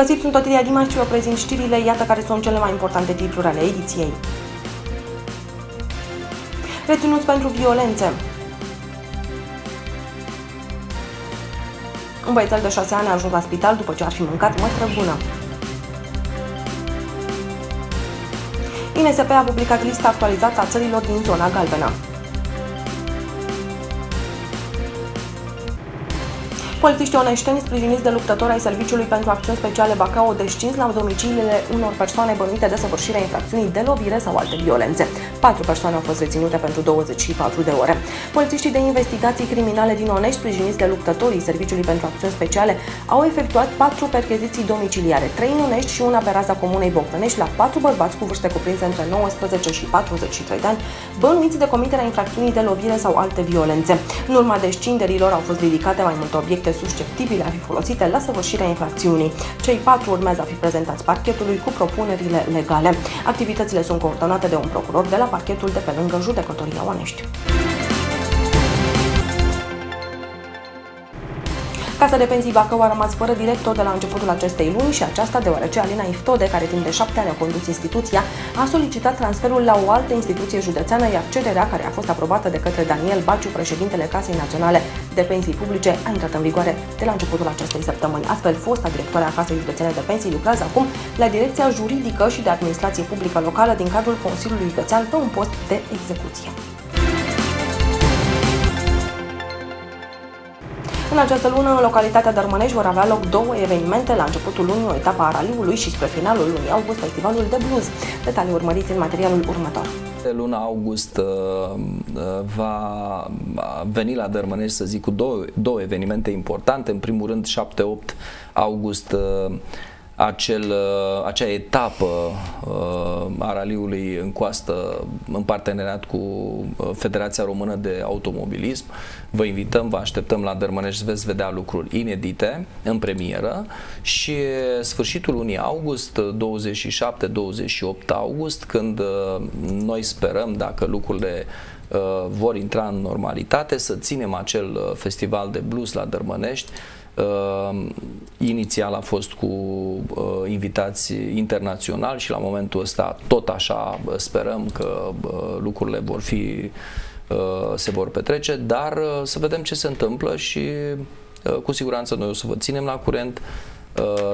Bun găsit, sunt Otilia Dimaș și vă prezint știrile, iată care sunt cele mai importante titluri ale ediției. Reținuți pentru violențe. Un băiețel de 6 ani a ajuns la spital după ce ar fi mâncat mătră bună. INSP a publicat lista actualizată a țărilor din zona galbenă. Polițiștii oneșteni, sprijiniți de luptători ai Serviciului pentru Acțiuni Speciale Bacău, descins la domiciliile unor persoane bănuite de săvârșirea infracțiunii de lovire sau alte violențe. Patru persoane au fost reținute pentru 24 de ore. Polițiștii de investigații criminale din Onești, sprijiniți de luptătorii Serviciului pentru Acțiuni Speciale, au efectuat patru percheziții domiciliare, trei în Onești și una pe raza comunei Bogdănești, la patru bărbați cu vârste cuprinse între 19 și 43 de ani, bănuiți de comiterea infracțiunii de lovire sau alte violențe. În urma descinderilor au fost ridicate mai multe obiecte fapte susceptibile a fi folosite la săvârșirea infracțiunii. Cei patru urmează a fi prezentați parchetului cu propunerile legale. Activitățile sunt coordonate de un procuror de la parchetul de pe lângă judecătoria Onești. Casa de pensii Bacău a rămas fără director de la începutul acestei luni și aceasta deoarece Alina Iftode, care timp de șapte ani a condus instituția, a solicitat transferul la o altă instituție județeană, iar cererea care a fost aprobată de către Daniel Baciu, președintele Casei Naționale de Pensii Publice, a intrat în vigoare de la începutul acestei săptămâni. Astfel, fosta directoare a Casei Județene de Pensii lucrează acum la Direcția Juridică și de Administrație Publică Locală din cadrul Consiliului Județean pe un post de execuție. În această lună, în localitatea Dărmănești vor avea loc două evenimente. La începutul lunii, o etapă a raliului și spre finalul lunii august, festivalul de blues. Detalii urmăriți în materialul următor. Luna august uh, uh, va veni la Dărmănești, să zic, cu două, două evenimente importante. În primul rând, 7-8 august uh, acel, uh, acea etapă uh, a raliului în coastă în parteneriat cu uh, Federația Română de Automobilism. Vă invităm, vă așteptăm la Dărmănești, veți vedea lucruri inedite în premieră și sfârșitul lunii august, 27-28 august, când noi sperăm, dacă lucrurile vor intra în normalitate, să ținem acel festival de blues la Dărmănești Uh, inițial a fost cu uh, invitați internaționali și la momentul ăsta tot așa sperăm că uh, lucrurile vor fi uh, se vor petrece, dar uh, să vedem ce se întâmplă și uh, cu siguranță noi o să vă ținem la curent. Uh,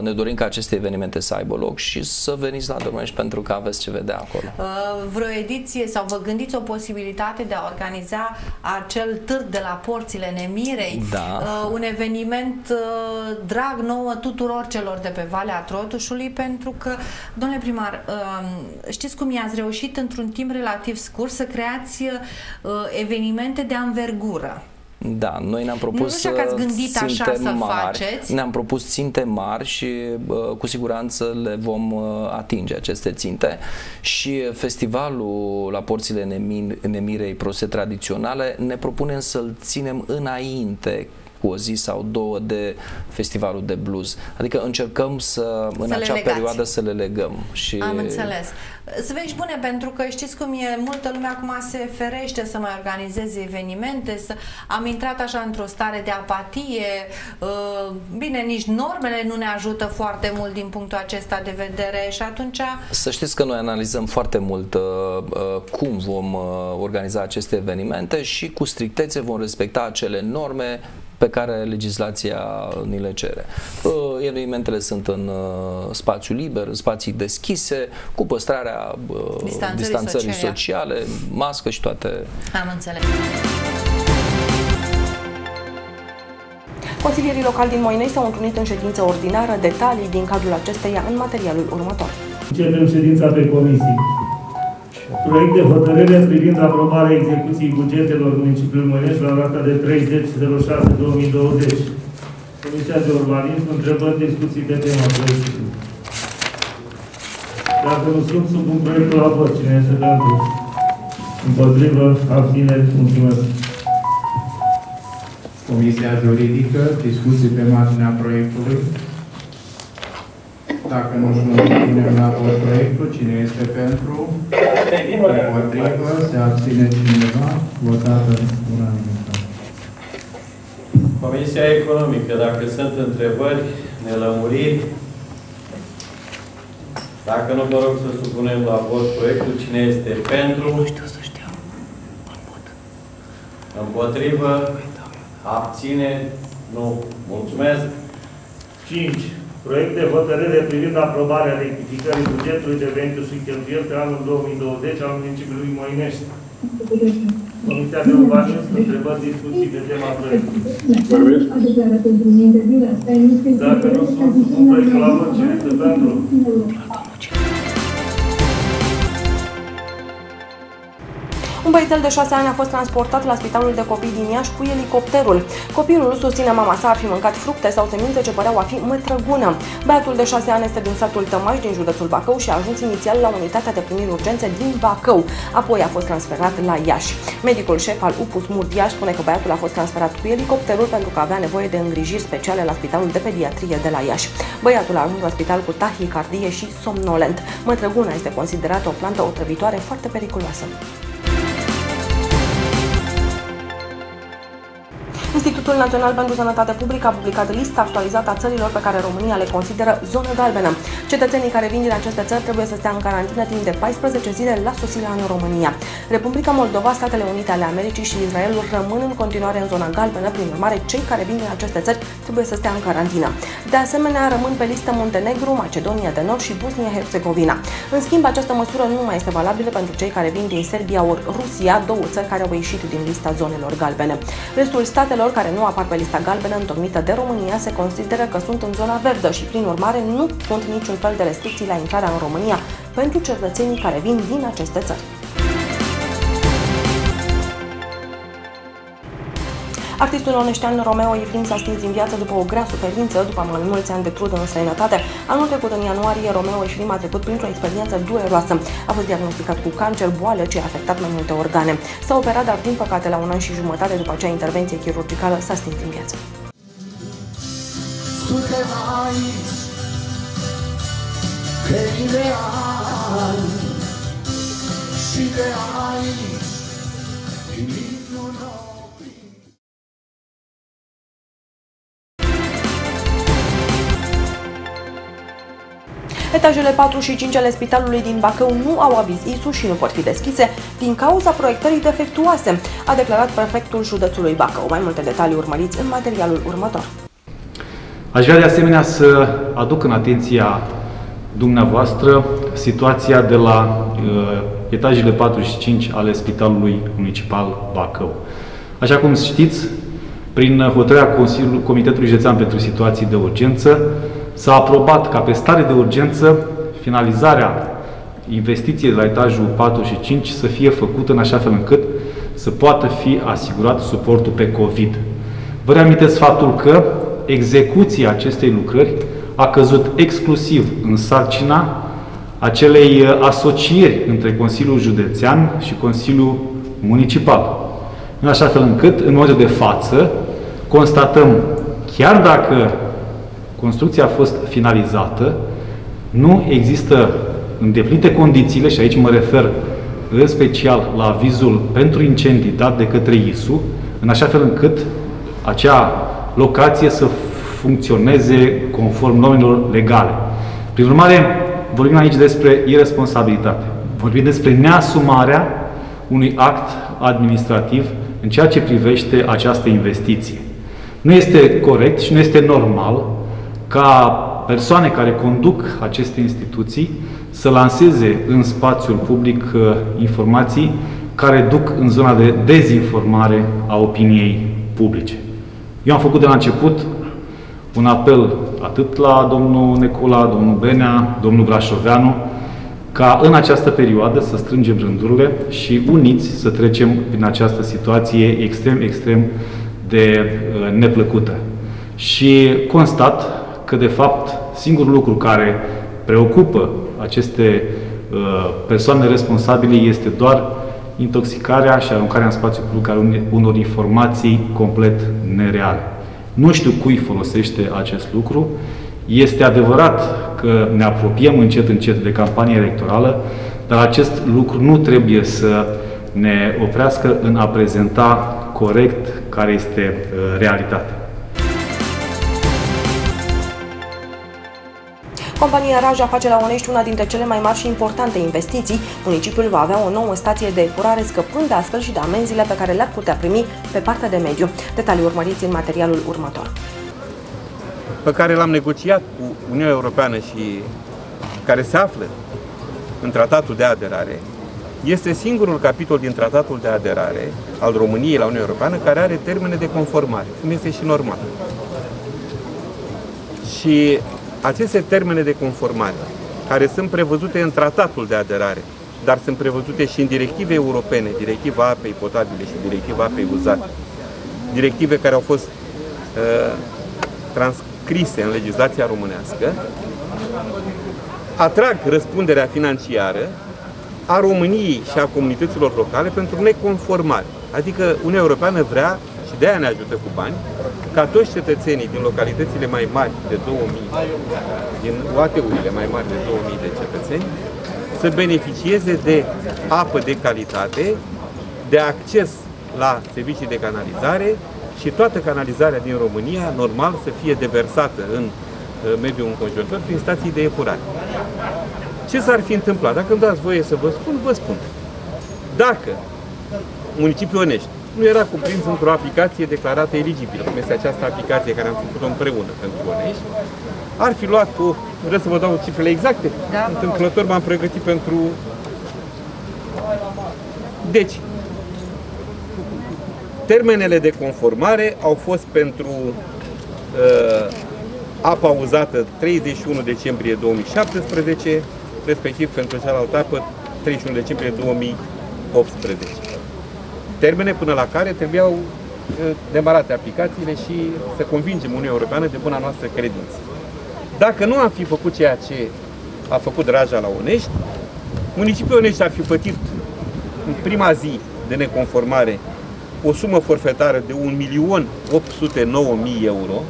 ne dorim ca aceste evenimente să aibă loc și să veniți la Dărmănești pentru că aveți ce vedea acolo. Uh, vreo ediție sau vă gândiți o posibilitate de a organiza acel târg de la porțile Nemirei? Da. Uh, un eveniment drag nouă tuturor celor de pe Valea Trotușului pentru că, domnule primar, știți cum i-ați reușit într-un timp relativ scurt să creați evenimente de anvergură. Da, noi ne-am propus nu știu că ați gândit așa să mari. faceți. Ne-am propus ținte mari și uh, cu siguranță le vom uh, atinge aceste ținte și festivalul la porțile Nemirei Prose Tradiționale ne propunem să-l ținem înainte cu o zi sau două de festivalul de blues. Adică încercăm să, în să acea perioadă să le legăm. Și... Am înțeles. Să vezi bune, pentru că știți cum e, multă lume acum se ferește să mai organizeze evenimente, să am intrat așa într-o stare de apatie, uh, bine, nici normele nu ne ajută foarte mult din punctul acesta de vedere și atunci... Să știți că noi analizăm foarte mult uh, uh, cum vom organiza aceste evenimente și cu strictețe vom respecta acele norme pe care legislația ni le cere. Evenimentele sunt în spațiu liber, în spații deschise, cu păstrarea distanțării, distanțării sociale. sociale, mască și toate. Am înțeles. Consilierii locali din Moinei s-au întâlnit în ședință ordinară. Detalii din cadrul acesteia în materialul următor. Începem ședința pe comisii. Proiect de hotărâre privind aprobarea execuției bugetelor municipiului Mănești la data de 30.06.2020. Comisia de Urbanism, întrebări, discuții pe tema proiectului. Dacă nu sunt, sub un proiect la vot. Cine este pentru? Împotrivă, abțineri, mulțumesc. Comisia Juridică, discuții pe marginea proiectului. Dacă nu punem la vot proiectul, cine este pentru? Împotrivă, se abține cineva, votată unanimitate. Comisia Economică, dacă sunt întrebări, nelămuriri, Dacă nu, vă rog să supunem la vot proiectul. Cine este pentru? Nu știu să știu. Împotrivă? Abține? Nu. Mulțumesc. 5. Proiect de hotărâre privind aprobarea rectificării bugetului de venituri și cheltuieli pe anul 2020 al municipiului Moinești. Comisia de Urbanism, întrebări, discuții pe tema proiectului. Dacă nu sunt, supun proiectul la vot. Cine este pentru? Un băiețel de 6 ani a fost transportat la spitalul de copii din Iași cu elicopterul. Copilul susține mama sa ar fi mâncat fructe sau semințe ce păreau a fi mătrăgună. Băiatul de 6 ani este din satul Tămaș din județul Bacău și a ajuns inițial la unitatea de primiri urgențe din Bacău. Apoi a fost transferat la Iași. Medicul șef al UPUS Murdiaș spune că băiatul a fost transferat cu elicopterul pentru că avea nevoie de îngrijiri speciale la spitalul de pediatrie de la Iași. Băiatul a ajuns la spital cu tahicardie și somnolent. Mătrăguna este considerată o plantă otrăvitoare foarte periculoasă. Institutul Național pentru Sănătate Publică a publicat lista actualizată a țărilor pe care România le consideră zonă galbenă. Cetățenii care vin din aceste țări trebuie să stea în carantină timp de 14 zile la sosirea în România. Republica Moldova, Statele Unite ale Americii și Israelul rămân în continuare în zona galbenă, prin urmare, cei care vin din aceste țări trebuie să stea în carantină. De asemenea, rămân pe listă Muntenegru, Macedonia de Nord și Bosnia-Herzegovina. În schimb, această măsură nu mai este valabilă pentru cei care vin din Serbia ori Rusia, două țări care au ieșit din lista zonelor galbene. Restul statelor care nu apar pe lista galbenă întocmită de România se consideră că sunt în zona verdă și, prin urmare, nu sunt niciun fel de restricții la intrarea în România pentru cetățenii care vin din aceste țări. Artistul oneștean Romeo Efrim s-a stins din viață după o grea suferință, după mai mulți ani de trudă în străinătate. Anul trecut, în ianuarie, Romeo Efrim a trecut printr-o experiență dureroasă. A fost diagnosticat cu cancer, boală ce a afectat mai multe organe. S-a operat, dar din păcate, la un an și jumătate după acea intervenție chirurgicală, s-a stins din viață. Suntem aici, cei de ani și de aici, Etajele 4 și 5 ale spitalului din Bacău nu au aviz ISU și nu pot fi deschise din cauza proiectării defectuoase, a declarat prefectul județului Bacău. Mai multe detalii urmăriți în materialul următor. Aș vrea de asemenea să aduc în atenția dumneavoastră situația de la uh, etajele 4 și 5 ale Spitalului Municipal Bacău. Așa cum știți, prin hotărârea Consiliului Comitetului Județean pentru Situații de Urgență, s-a aprobat ca pe stare de urgență finalizarea investiției de la etajul 4 și 5 să fie făcută în așa fel încât să poată fi asigurat suportul pe COVID. Vă reamintesc faptul că execuția acestei lucrări a căzut exclusiv în sarcina acelei uh, asocieri între Consiliul Județean și Consiliul Municipal. În așa fel încât, în momentul de față, constatăm, chiar dacă construcția a fost finalizată, nu există îndeplinite condițiile, și aici mă refer în special la avizul pentru incendii dat de către ISU, în așa fel încât acea locație să funcționeze conform normelor legale. Prin urmare, vorbim aici despre irresponsabilitate. Vorbim despre neasumarea unui act administrativ în ceea ce privește această investiție. Nu este corect și nu este normal ca persoane care conduc aceste instituții să lanseze în spațiul public uh, informații care duc în zona de dezinformare a opiniei publice. Eu am făcut de la început un apel atât la domnul Necula, domnul Benea, domnul Brașoveanu, ca în această perioadă să strângem rândurile și uniți să trecem prin această situație extrem, extrem de uh, neplăcută. Și constat că, de fapt, singurul lucru care preocupă aceste uh, persoane responsabile este doar intoxicarea și aruncarea în spațiu public al unor informații complet nereale. Nu știu cui folosește acest lucru. Este adevărat că ne apropiem încet încet de campania electorală, dar acest lucru nu trebuie să ne oprească în a prezenta corect care este uh, realitatea. Compania Raja face la Onești una dintre cele mai mari și importante investiții. Municipiul va avea o nouă stație de epurare, scăpând astfel și de amenziile pe care le-ar putea primi pe partea de mediu. Detalii urmăriți în materialul următor. pe care l-am negociat cu Uniunea Europeană și care se află în tratatul de aderare, este singurul capitol din tratatul de aderare al României la Uniunea Europeană care are termene de conformare, cum este și normal. Și aceste termene de conformare, care sunt prevăzute în tratatul de aderare, dar sunt prevăzute și în directive europene, directiva apei potabile și directiva apei uzate, directive care au fost uh, transcrise în legislația românească, atrag răspunderea financiară a României și a comunităților locale pentru neconformare. Adică Uniunea Europeană vrea, și de aia ne ajută cu bani, ca toți cetățenii din localitățile mai mari de 2000, din UAT-urile mai mari de 2000 de cetățeni, să beneficieze de apă de calitate, de acces la servicii de canalizare și toată canalizarea din România, normal, să fie deversată în uh, mediul înconjurător prin stații de epurare. Ce s-ar fi întâmplat? Dacă îmi dați voie să vă spun, vă spun. Dacă municipiul Onești nu era cuprins într-o aplicație declarată eligibilă, cum este această aplicație care am făcut-o împreună pentru Onești, ar fi luat o... Vreau să vă dau cifrele exacte? Da. Întâmplător m-am pregătit pentru... Deci, termenele de conformare au fost pentru uh, apa uzată 31 decembrie 2017, respectiv pentru cealaltă apă 31 decembrie 2018. Termene până la care trebuiau uh, demarate aplicațiile și să convingem Uniunea Europeană de buna noastră credință. Dacă nu am fi făcut ceea ce a făcut Raja la Onești, municipiul Onești ar fi plătit în prima zi de neconformare o sumă forfetară de 1.809.000 euro.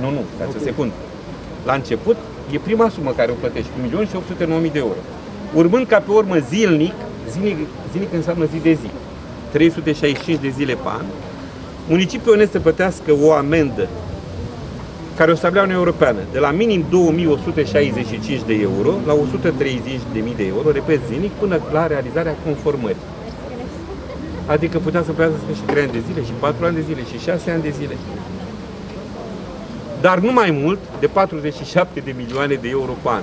Nu, nu, stați o secundă. La început e prima sumă care o plătești, 1.809.000 de euro. Urmând ca pe urmă zilnic, zilnic, zilnic înseamnă zi de zi, 365 de zile pe an, municipiul onest să plătească o amendă care o stabilea Uniunea Europeană, de la minim 2165 de euro la 130.000 de euro, repet zilnic, până la realizarea conformării. Adică putea să plătească și 3 ani de zile, și 4 ani de zile, și 6 ani de zile. Dar nu mai mult de 47 de milioane de euro pe an.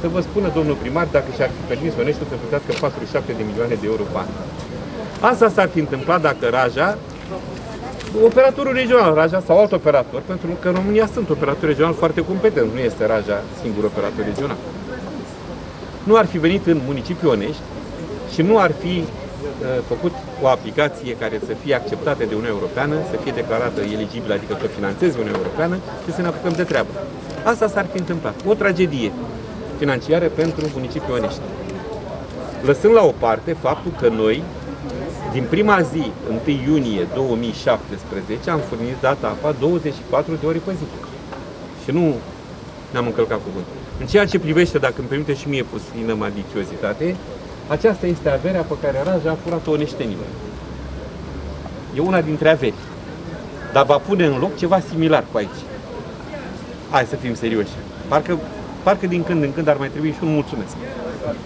Să vă spună domnul primar dacă și-ar fi permis Oneștiul să plătească 47 de milioane de euro pe an. Asta s-ar fi întâmplat dacă Raja, operatorul regional Raja sau alt operator, pentru că în România sunt operatori regional foarte competenți, nu este Raja singur operator regional. Nu ar fi venit în municipiul Onești și nu ar fi Uh, făcut o aplicație care să fie acceptată de Uniunea Europeană, să fie declarată eligibilă, adică să finanțeze Uniunea Europeană și să ne apucăm de treabă. Asta s-ar fi întâmplat. O tragedie financiară pentru municipiul Onești. Lăsând la o parte faptul că noi, din prima zi, 1 iunie 2017, am furnizat apa 24 de ore pe zi. Și nu ne-am încălcat cuvântul. În ceea ce privește, dacă îmi permite și mie puțină maliciozitate, aceasta este averea pe care Raja a furat-o oneștenilor. E una dintre averi. Dar va pune în loc ceva similar cu aici. Hai să fim serioși. Parcă, parcă din când în când ar mai trebui și un mulțumesc.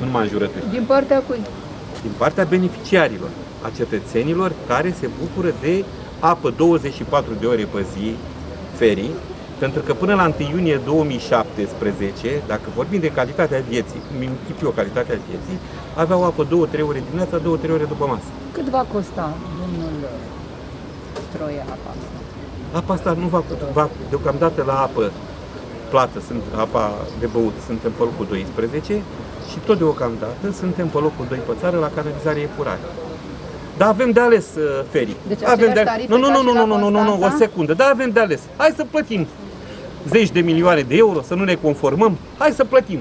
Nu mă înjurături. Din partea cui? Din partea beneficiarilor, a cetățenilor care se bucură de apă 24 de ore pe zi, ferii, pentru că până la 1 iunie 2017, dacă vorbim de calitatea vieții, cum închipi o calitatea vieții, aveau apă 2-3 ore dimineața, 2-3 ore după masă. Cât va costa, domnul Stroie, apa asta? Apa asta nu va, va deocamdată la apă plată, sunt apa de băut, suntem pe locul 12 și tot deocamdată suntem pe locul 2 pe țară la canalizare epurare. Dar avem de ales uh, ferii. Deci avem de ales. Nu, nu, nu, nu, nu, nu, nu, nu, nu, o secundă. Dar avem de ales. Hai să plătim zeci de milioane de euro, să nu ne conformăm. Hai să plătim.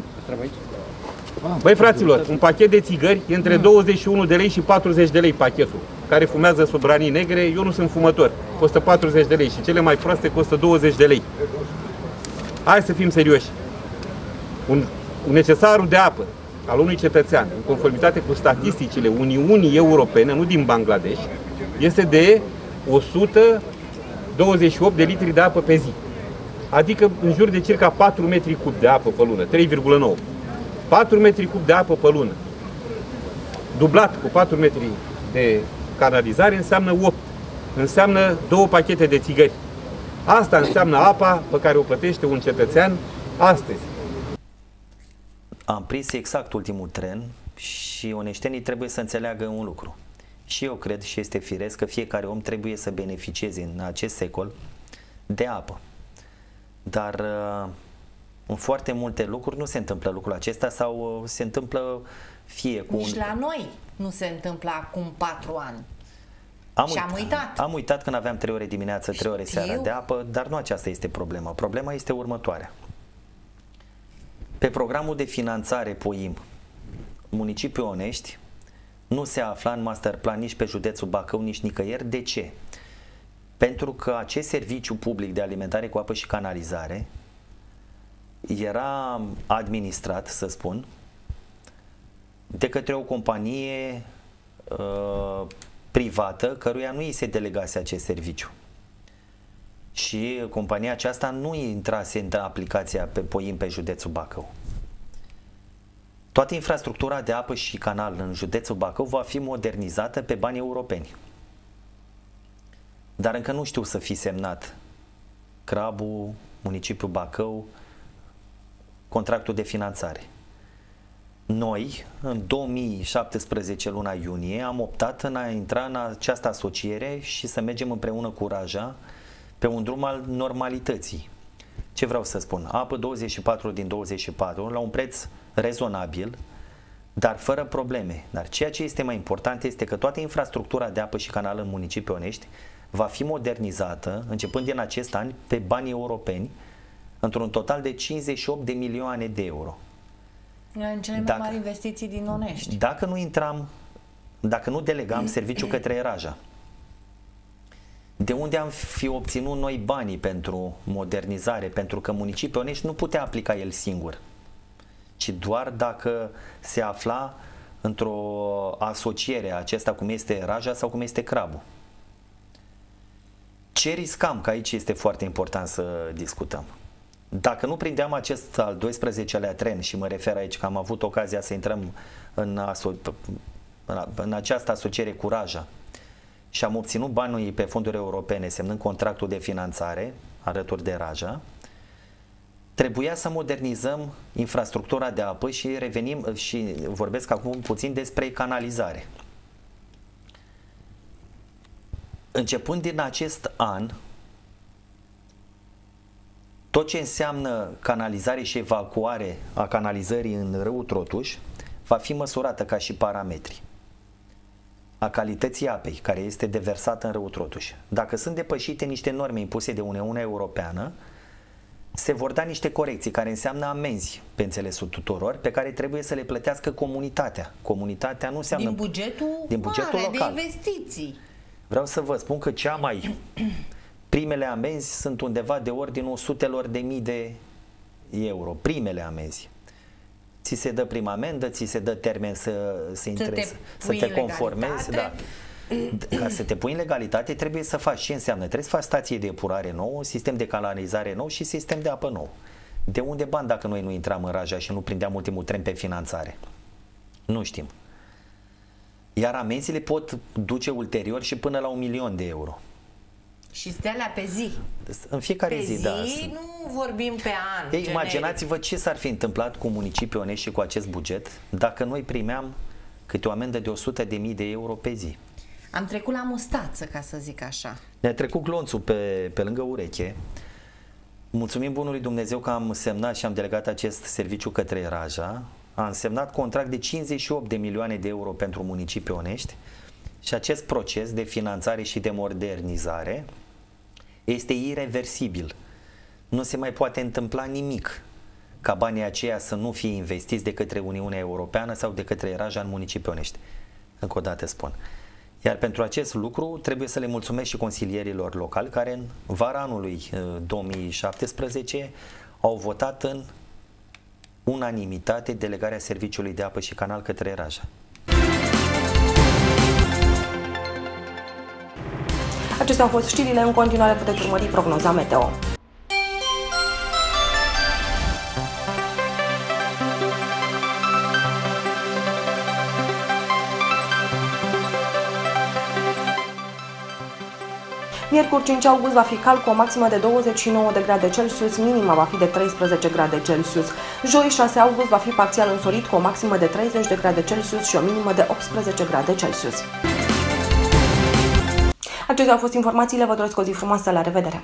Băi fraților, un pachet de țigări e între 21 de lei și 40 de lei pachetul. Care fumează sub ranii negre, eu nu sunt fumător. Costă 40 de lei și cele mai proaste costă 20 de lei. Hai să fim serioși. Un, un necesarul de apă al unui cetățean, în conformitate cu statisticile Uniunii Europene, nu din Bangladesh, este de 128 de litri de apă pe zi. adică în jur de circa 4 metri cub de apă pe lună, 3,9. 4 metri cub de apă pe lună. Dublat cu 4 metri de canalizare înseamnă 8. Înseamnă două pachete de țigări. Asta înseamnă apa pe care o plătește un cetățean astăzi. Am prins exact ultimul tren și oneștenii trebuie să înțeleagă un lucru. Și eu cred și este firesc că fiecare om trebuie să beneficieze în acest secol de apă. Dar uh, în foarte multe lucruri nu se întâmplă lucrul acesta sau uh, se întâmplă fie cu Nici un... la noi nu se întâmplă acum patru ani. Am Și am uitat. Am uitat când aveam 3 ore dimineață, 3 ore Știu. seara de apă, dar nu aceasta este problema. Problema este următoarea. Pe programul de finanțare POIM, municipiul Onești nu se afla în master plan nici pe județul Bacău, nici nicăieri. De ce? Pentru că acest serviciu public de alimentare cu apă și canalizare era administrat, să spun, de către o companie uh, privată căruia nu îi se delegase acest serviciu. Și compania aceasta nu intrase în aplicația pe POIM pe județul Bacău. Toată infrastructura de apă și canal în județul Bacău va fi modernizată pe bani europeni. Dar încă nu știu să fi semnat Crabu, municipiul Bacău, contractul de finanțare. Noi, în 2017, luna iunie, am optat în a intra în această asociere și să mergem împreună cu Raja pe un drum al normalității. Ce vreau să spun? Apă 24 din 24 la un preț rezonabil, dar fără probleme. Dar ceea ce este mai important este că toată infrastructura de apă și canal în municipiul Onești va fi modernizată, începând din acest an, pe bani europeni, într-un total de 58 de milioane de euro. În cele mai Dacă- mari investiții din Onești. Dacă nu intram, dacă nu delegam serviciul către Raja, de unde am fi obținut noi banii pentru modernizare? Pentru că municipiul Onești nu putea aplica el singur, ci doar dacă se afla într-o asociere acesta cum este Raja sau cum este Crabu. Ce riscam? Că aici este foarte important să discutăm. Dacă nu prindeam acest al 12-lea tren și mă refer aici că am avut ocazia să intrăm în, aso- în, în această asociere cu Raja și am obținut banii pe fonduri europene semnând contractul de finanțare alături de Raja, trebuia să modernizăm infrastructura de apă și revenim și vorbesc acum puțin despre canalizare. Începând din acest an, tot ce înseamnă canalizare și evacuare a canalizării în râul Trotuș va fi măsurată ca și parametri a calității apei care este deversată în râul Trotuș. Dacă sunt depășite niște norme impuse de Uniunea Europeană, se vor da niște corecții care înseamnă amenzi pe înțelesul tuturor pe care trebuie să le plătească comunitatea. Comunitatea nu înseamnă Din bugetul, din bugetul mare local. de investiții. Vreau să vă spun că cea mai primele amenzi sunt undeva de ordinul sutelor de mii de euro. Primele amenzi. Ți se dă prima amendă, ți se dă termen să, să, intre, te să, să pui te în conformezi. Da. legalitate. Ca să te pui în legalitate trebuie să faci ce înseamnă. Trebuie să faci stație de epurare nouă, sistem de canalizare nou și sistem de apă nou. De unde bani dacă noi nu intram în Raja și nu prindeam ultimul tren pe finanțare? Nu știm. Iar amenziile pot duce ulterior și până la un milion de euro. Și stelea pe zi. În fiecare Pe zi, zi, da. nu vorbim pe an. Ei, generic. imaginați-vă ce s-ar fi întâmplat cu municipiul Onești și cu acest buget dacă noi primeam câte o amendă de 100.000 de euro pe zi. Am trecut la mustață, ca să zic așa. Ne-a trecut glonțul pe, pe lângă ureche. Mulțumim bunului Dumnezeu că am semnat și am delegat acest serviciu către Raja. Am semnat contract de 58 de milioane de euro pentru municipiul Onești și acest proces de finanțare și de modernizare este irreversibil. Nu se mai poate întâmpla nimic ca banii aceia să nu fie investiți de către Uniunea Europeană sau de către Raja în municipiul Onești. Încă o dată spun. Iar pentru acest lucru trebuie să le mulțumesc și consilierilor locali care în vara anului eh, 2017 au votat în unanimitate delegarea serviciului de apă și canal către Raja. Acestea au fost știrile, în continuare puteți urmări prognoza meteo. Miercuri 5 august va fi cald cu o maximă de 29 de grade Celsius, minima va fi de 13 grade Celsius. Joi 6 august va fi parțial însorit cu o maximă de 30 de grade Celsius și o minimă de 18 grade Celsius. Acestea au fost informațiile. Vă doresc o zi frumoasă. La revedere!